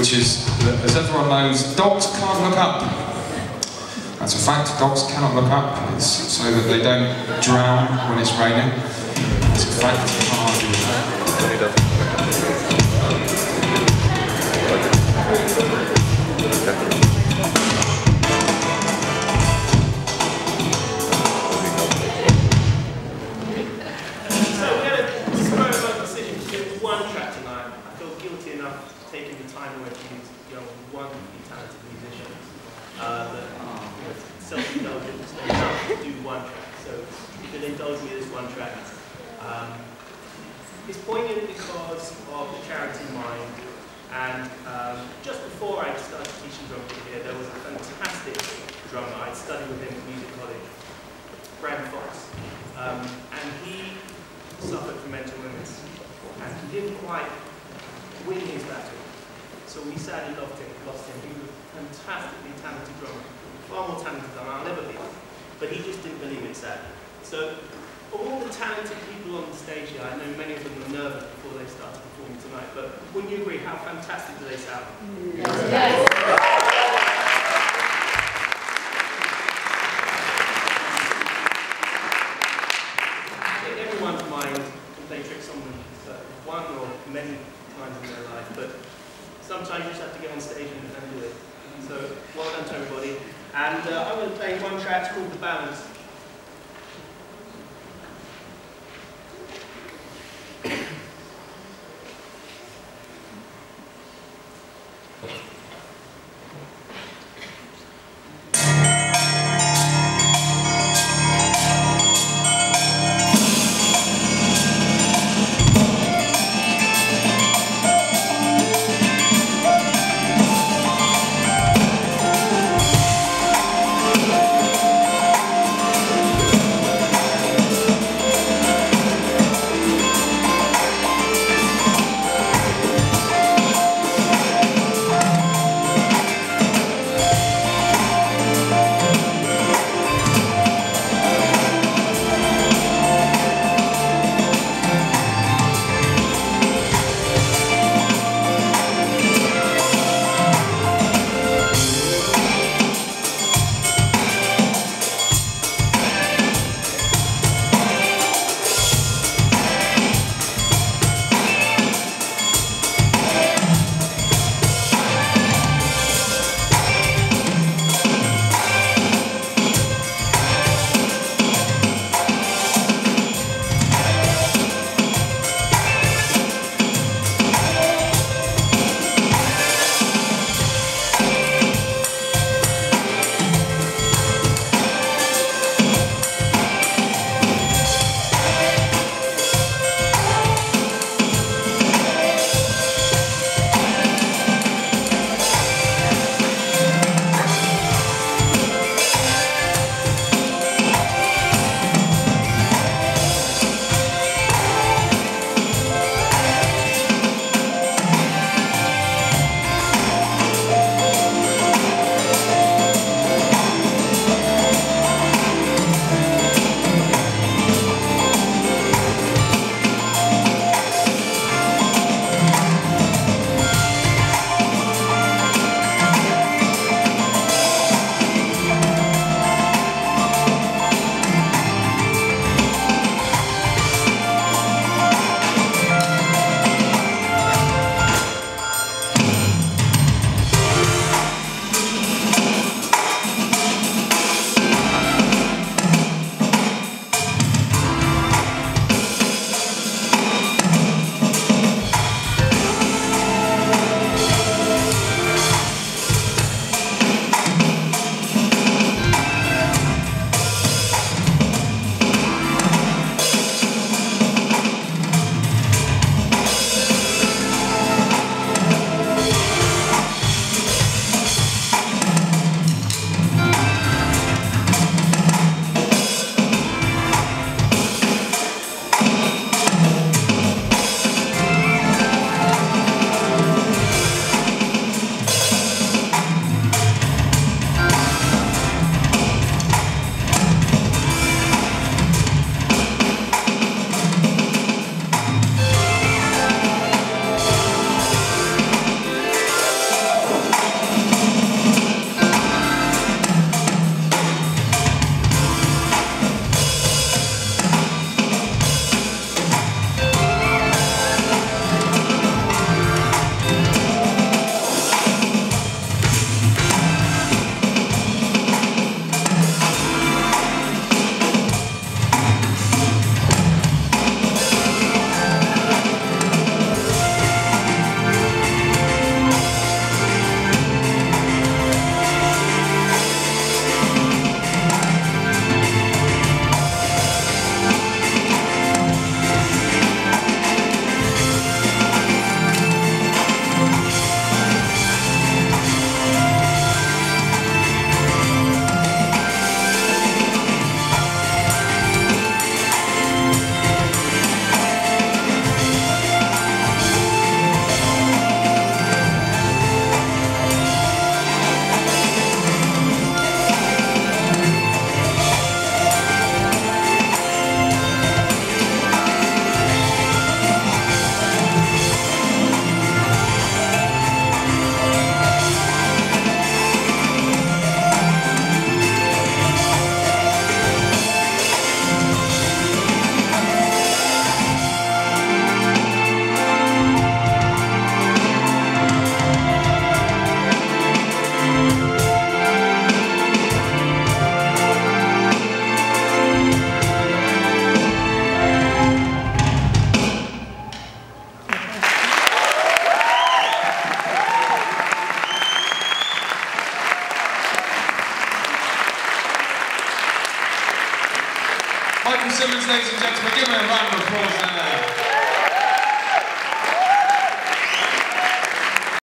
which is, that, as everyone knows, dogs can't look up. That's a fact, dogs cannot look up. It's so that they don't drown when it's raining. It's a fact, you can't argue with that. I know it's just one talented musician that self-indulgent enough to do one track. So they indulge me with one track. It's poignant because of the charity mind. And um, just before I started teaching drum here, there was a fantastic drummer. I'd studied with him at music college, Graham Fox. Um, and he suffered from mental illness. And he didn't quite win his battle. So we sadly lost him. Lost him. He was a fantastically talented drummer, far more talented than I'll ever be. But he just didn't believe it, sadly. So all the talented people on the stage here, I know many of them are nervous before they start performing tonight, but wouldn't you agree, how fantastic do they sound? Yes. yes. And uh, I'm going to play one track called The Balance. Simmonds, ladies and gentlemen. Give him a round of applause now.